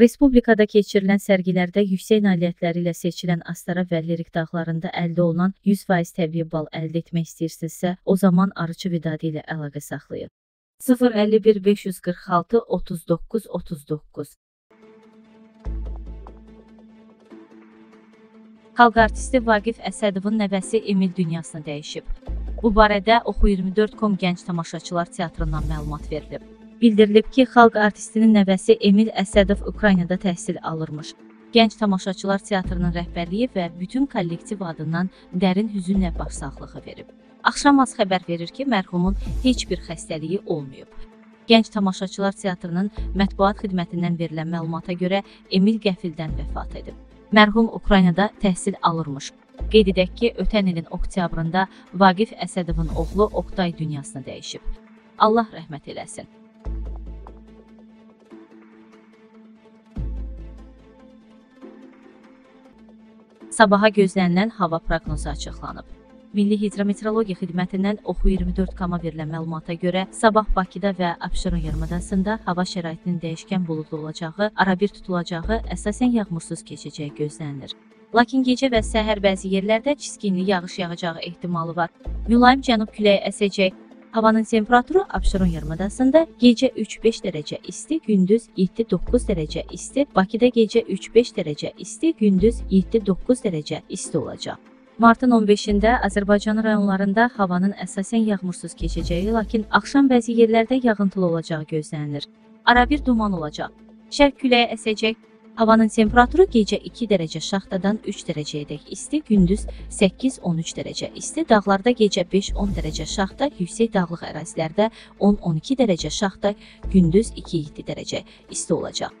Respublikada keçirilən sərgilərdə yüksək nailiyyətləri ilə seçilən Astara və Lirik dağlarında əldə olunan 100% təbii bal əldə etmək istəyirsinizsə, o zaman Arıçı Vidadi ilə əlaqə saxlayın. 051 546 39 39 Xalq artisti Vaqif Əsədovun nəvəsi Emil dünyasını dəyişib. Bu barədə Oxu24.com gənc tamaşaçılar teatrından məlumat verilib. Bildirilib ki, xalq artistinin nəvəsi Emil Əsədov Ukraynada təhsil alırmış. Gənc tamaşaçılar teatrının rəhbərliyi və bütün kollektiv adından dərin hüzünlə başsağlığı verib. Axşamaz xəbər verir ki, mərhumun heç bir xəstəliyi olmayıb. Gənc tamaşaçılar teatrının mətbuat xidmətindən verilən məlumata görə Emil qəfildən vəfat edib. Mərhum Ukraynada təhsil alırmış. Qeyd edək ki, ötən ilin oktyabrında Vaqif Əsədovun oğlu Oqtay dünyasını dəyişib. Allah rəhmət eləsin. Sabaha gözlənilən hava proqnozu açıqlanıb. Milli Hidrometeorologiya Xidmətindən Oxu24.com-a verilən məlumata görə, sabah Bakıda və Abşeron yarımadasında hava şəraitinin dəyişkən buludlu olacağı, arabir tutulacağı, əsasən yağmursuz keçəcəyi gözlənilir. Lakin gecə və səhər bəzi yerlərdə çiskinli yağış yağacağı ehtimalı var. Mülayim cənub küləyi əsəcək. Havanın temperaturu Abşeron yarımadasında gecə 3-5 dərəcə isti, gündüz 7-9 dərəcə isti, Bakıda gecə 3-5 dərəcə isti, gündüz 7-9 dərəcə isti olacaq. Martın 15-də Azərbaycan rayonlarında havanın əsasən yağmursuz keçəcəyi, lakin axşam bəzi yerlərdə yağıntılı olacağı gözlənilir. Arabir duman olacaq. Şərq küləyi əsəcək, Havanın temperaturu gecə 2 dərəcə şaxtadan 3 dərəcəyədək isti, gündüz 8-13 dərəcə isti, dağlarda gecə 5-10 dərəcə şaxta, yüksək dağlıq ərazilərdə 10-12 dərəcə şaxta, gündüz 2-7 dərəcə isti olacaq.